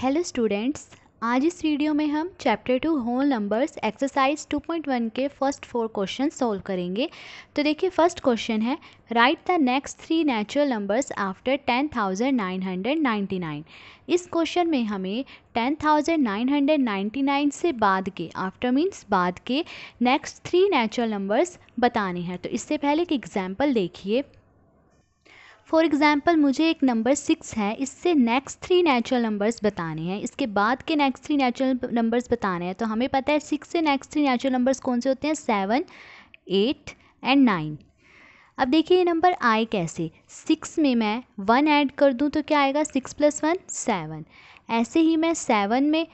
Hello students आज इस video में हम chapter two whole numbers exercise 2.1 के फ़र्स्ट फोर क्वेश्चन सोल्व करेंगे। तो देखिए फ़र्स्ट क्वेश्चन है write the next three natural numbers after 10,999 इस क्वेश्चन में हमें 10,999 से बाद के आफ्टर मीन्स बाद के नेक्स्ट थ्री नेचुरल नंबर्स बताने हैं। तो इससे पहले एक एग्ज़ाम्पल देखिए। फॉर एग्ज़ाम्पल मुझे एक नंबर सिक्स है, इससे नेक्स्ट थ्री नेचुरल नंबर्स बताने हैं। इसके बाद के नेक्स्ट थ्री नेचुरल नंबर्स बताने हैं। तो हमें पता है सिक्स से नेक्स्ट थ्री नेचुरल नंबर्स कौन से होते हैं? सेवन एट एंड नाइन अब देखिए ये नंबर आए कैसे? सिक्स में मैं वन ऐड कर दूँ तो क्या आएगा? सिक्स प्लस वन सेवन ऐसे ही मैं सेवन में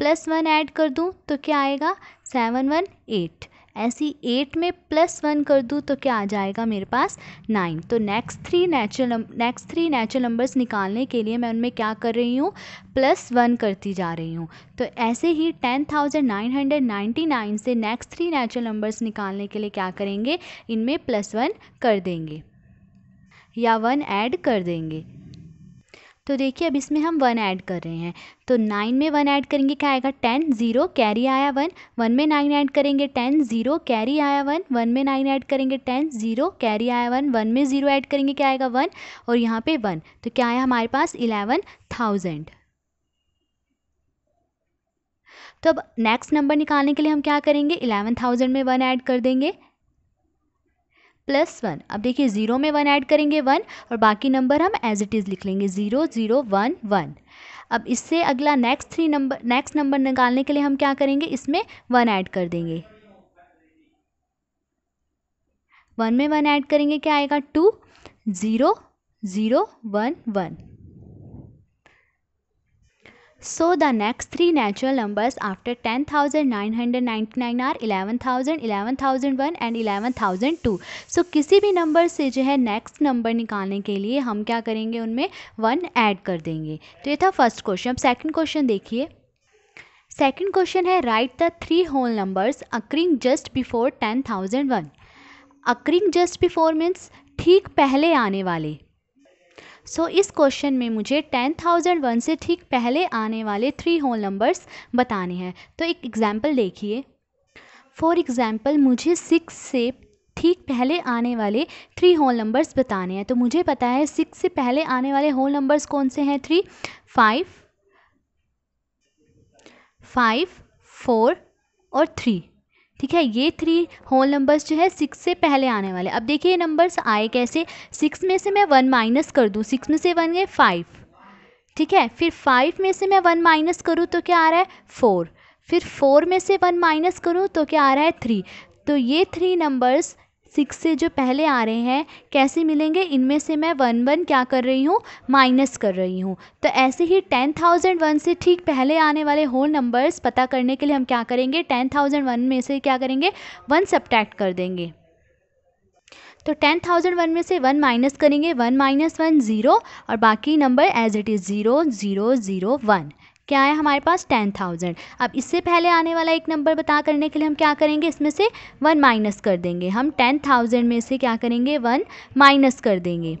प्लस वन ऐड कर दूँ तो क्या आएगा? सेवन वन एट ऐसी एट में प्लस वन कर दूँ तो क्या आ जाएगा मेरे पास नाइन तो next three natural next three natural numbers निकालने के लिए मैं उनमें क्या कर रही हूँ? प्लस वन करती जा रही हूँ. तो ऐसे ही ten thousand nine hundred ninety nine से नेक्स्ट थ्री नेचुरल नंबर्स निकालने के लिए क्या करेंगे? इनमें प्लस वन कर देंगे या वन ऐड कर देंगे. तो देखिए, अब इसमें हम वन ऐड कर रहे हैं। तो नाइन में वन ऐड करेंगे, क्या आएगा? टेन ज़ीरो कैरी आया वन वन में नाइन ऐड करेंगे टेन ज़ीरो कैरी आया वन वन में नाइन ऐड करेंगे टेन ज़ीरो कैरी आया वन वन में ज़ीरो ऐड करेंगे, क्या आएगा? वन और यहाँ पे वन तो क्या आया हमारे पास? इलेवन थाउज़ेंड तो अब नेक्स्ट नंबर निकालने के लिए हम क्या करेंगे? इलेवन थाउज़ेंड में वन ऐड कर देंगे। Plus one. अब देखिए, ज़ीरो में वन ऐड करेंगे वन और बाकी नंबर हम एज इट इज़ लिख लेंगे, ज़ीरो ज़ीरो, वन वन। अब इससे अगला next three number next number निकालने के लिए हम क्या करेंगे? इसमें वन ऐड कर देंगे। वन में वन ऐड करेंगे, क्या आएगा? Two, zero zero, one one. So the next three natural numbers after 10,999 are 11,000, 11,001 and 11,002. So किसी भी नंबर से जो है नेक्स्ट नंबर निकालने के लिए हम क्या करेंगे? उनमें वन ऐड कर देंगे। तो ये था फ़र्स्ट क्वेश्चन अब सेकंड क्वेश्चन देखिए। सेकंड क्वेश्चन है write the three whole numbers occurring just before ten thousand one occurring just before means ठीक पहले आने वाले। सो इस क्वेश्चन में मुझे टेन थाउज़ेंड वन से ठीक पहले आने वाले थ्री होल नंबर्स बताने हैं। तो एक एग्ज़ाम्पल देखिए। फॉर एग्ज़ाम्पल मुझे सिक्स से ठीक पहले आने वाले थ्री होल नंबर्स बताने हैं। तो मुझे पता है सिक्स से पहले आने वाले होल नंबर्स कौन से हैं? थ्री फाइव फाइव फोर और थ्री ठीक है, ये थ्री होल नंबर्स जो है सिक्स से पहले आने वाले। अब देखिए ये नंबर्स आए कैसे? सिक्स में से मैं वन माइनस कर दूँ। सिक्स में से वन गए फाइव ठीक है, फिर फाइव में से मैं वन माइनस करूँ तो क्या आ रहा है? फोर फिर फोर में से वन माइनस करूँ तो क्या आ रहा है? थ्री तो ये थ्री नंबर्स सिक्स से जो पहले आ रहे हैं, कैसे मिलेंगे? इनमें से मैं वन वन क्या कर रही हूँ? माइनस कर रही हूँ। तो ऐसे ही टेन थाउज़ेंड वन से ठीक पहले आने वाले होल नंबर्स पता करने के लिए हम क्या करेंगे? टेन थाउज़ेंड वन में से क्या करेंगे? वन सब्ट्रैक्ट कर देंगे। तो टेन थाउज़ेंड वन में से वन माइनस करेंगे, वन माइनस वन ज़ीरो और बाकी number as it is zero zero zero, one. क्या है हमारे पास? Ten thousand. अब इससे पहले आने वाला एक नंबर बता करने के लिए हम क्या करेंगे? इसमें से वन माइनस कर देंगे। हम टेन थाउज़ेंड में से क्या करेंगे? वन माइनस कर देंगे।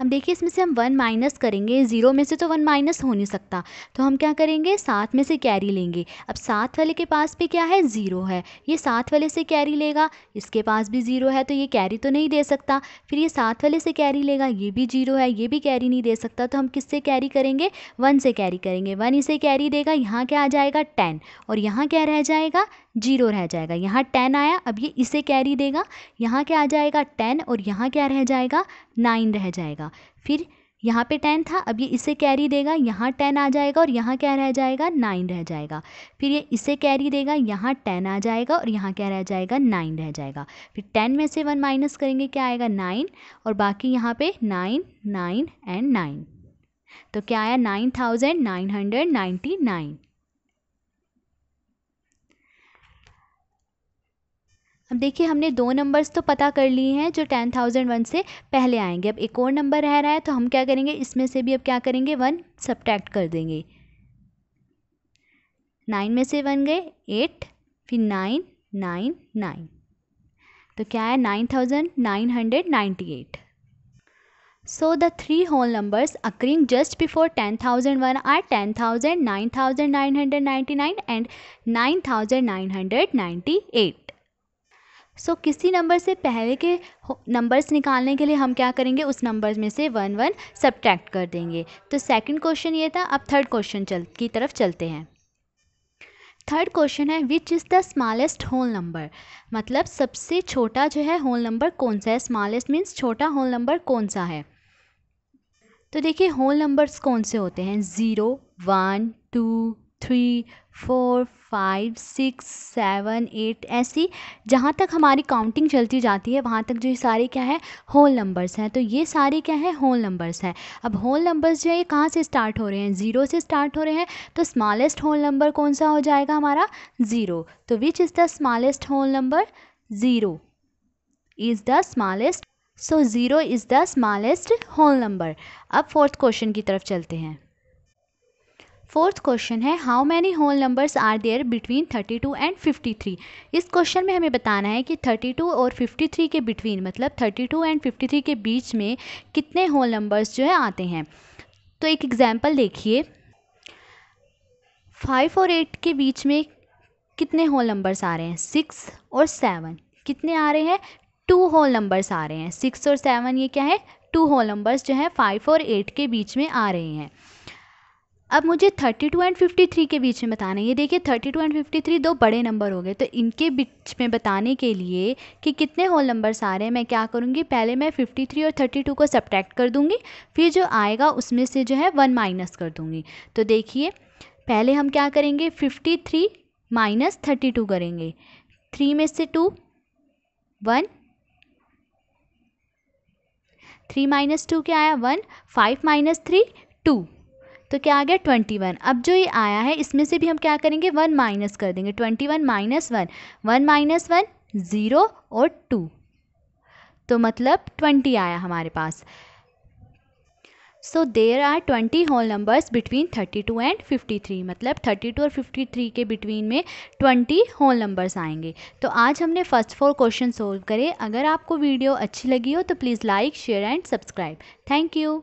अब देखिए, इसमें से हम वन माइनस करेंगे, ज़ीरो में से तो वन माइनस हो नहीं सकता। तो हम क्या करेंगे? सात में से कैरी लेंगे। अब सात वाले के पास भी क्या है? ज़ीरो है। ये सात वाले से कैरी लेगा, इसके पास भी ज़ीरो है तो ये कैरी तो नहीं दे सकता। फिर ये सात वाले से कैरी लेगा, ये भी ज़ीरो है, ये भी कैरी नहीं दे सकता। तो हम किससे कैरी करेंगे? वन से कैरी करेंगे। वन इसे कैरी देगा, यहाँ क्या आ जाएगा? टेन। और यहाँ क्या रह जाएगा? ज़ीरो रह जाएगा। यहाँ टेन आया, अब ये इसे कैरी देगा। यहाँ क्या आ जाएगा? टेन, और यहाँ क्या रह जाएगा? नाइन रह जाएगा। फिर यहाँ पे टेन था, अब ये इसे कैरी देगा। यहाँ टेन आ जाएगा, और यहाँ क्या रह जाएगा? नाइन रह जाएगा। फिर ये इसे कैरी देगा, यहाँ टेन आ जाएगा, और यहाँ क्या रह जाएगा? नाइन रह जाएगा। फिर टेन में से वन माइनस करेंगे, क्या आएगा? नाइन, और बाकी यहाँ पे नाइन नाइन, एंड नाइन। तो क्या आया? Nine thousand nine hundred ninety nine. देखिए हमने दो नंबर्स तो पता कर लिए हैं जो टेन थाउज़ेंड वन से पहले आएँगे। अब एक और नंबर रह रहा है तो हम क्या करेंगे? इसमें से भी अब क्या करेंगे? वन सब्ट्रैक्ट कर देंगे। नाइन में से वन गए एट फिर नाइन नाइन नाइन तो क्या है? Nine thousand nine hundred ninety eight So the three whole numbers occurring just before 10,001 are 10,000, 9,999 and 9,998. So किसी नंबर से पहले के नंबर्स निकालने के लिए हम क्या करेंगे? उस नंबर में से वन वन सब्ट्रैक्ट कर देंगे। तो सेकंड क्वेश्चन ये था, अब थर्ड क्वेश्चन चल, की तरफ़ चलते हैं। थर्ड क्वेश्चन है which is the smallest whole number मतलब सबसे छोटा जो है होल नंबर कौन सा है? स्मॉलेस्ट मीन्स छोटा होल नंबर कौन सा है? तो देखिए होल नंबर्स कौन से होते हैं? Zero one two three four five six seven eight ऐसी, जहाँ तक हमारी काउंटिंग चलती जाती है, वहाँ तक जो ये सारे क्या है होल नंबर्स हैं। तो ये सारे क्या है होल नंबर्स हैं। अब होल नंबर्स जो है, ये कहाँ से स्टार्ट हो रहे हैं? ज़ीरो से स्टार्ट हो रहे हैं तो स्मॉलेस्ट होल नंबर कौन सा हो जाएगा हमारा? ज़ीरो तो which is the smallest whole number zero is the smallest so zero is the smallest whole number अब फोर्थ क्वेश्चन की तरफ़ चलते हैं। फोर्थ क्वेश्चन है how many whole numbers are there between thirty two and fifty three इस क्वेश्चन में हमें बताना है कि थर्टी टू और फिफ्टी थ्री के बिटवीन मतलब thirty two and fifty three के बीच में कितने होल नंबर्स जो है आते हैं। तो एक एग्ज़ाम्पल देखिए। फाइव और एट के बीच में कितने होल नंबर्स आ रहे हैं? सिक्स और सेवन कितने आ रहे हैं? टू होल नंबर्स आ रहे हैं। सिक्स और सेवन ये क्या है? टू होल नंबर्स जो है फाइव और एट के बीच में आ रहे हैं। अब मुझे thirty two and fifty three के बीच में बताना है। ये देखिए thirty two and fifty three दो बड़े नंबर हो गए। तो इनके बीच में बताने के लिए कि कितने होल नंबर्स आ रहे हैं, मैं क्या करूँगी? पहले मैं फिफ्टी थ्री और थर्टी टू को सब्ट्रैक्ट कर दूँगी, फिर जो आएगा उसमें से जो है वन माइनस कर दूँगी। तो देखिए, पहले हम क्या करेंगे? Fifty three minus thirty two करेंगे। थ्री में से two one three minus two क्या आया? One five minus three two तो क्या आ गया? ट्वेंटी वन अब जो ये आया है, इसमें से भी हम क्या करेंगे? वन माइनस कर देंगे। Twenty one minus one one minus one zero और टू तो मतलब ट्वेंटी आया हमारे पास। So there are twenty whole numbers between thirty two and fifty three मतलब थर्टी टू और फिफ्टी थ्री के बिटवीन में ट्वेंटी होल नंबर्स आएँगे। तो आज हमने फ़र्स्ट फोर क्वेश्चन सोल्व करे। अगर आपको वीडियो अच्छी लगी हो तो please like share and subscribe thank you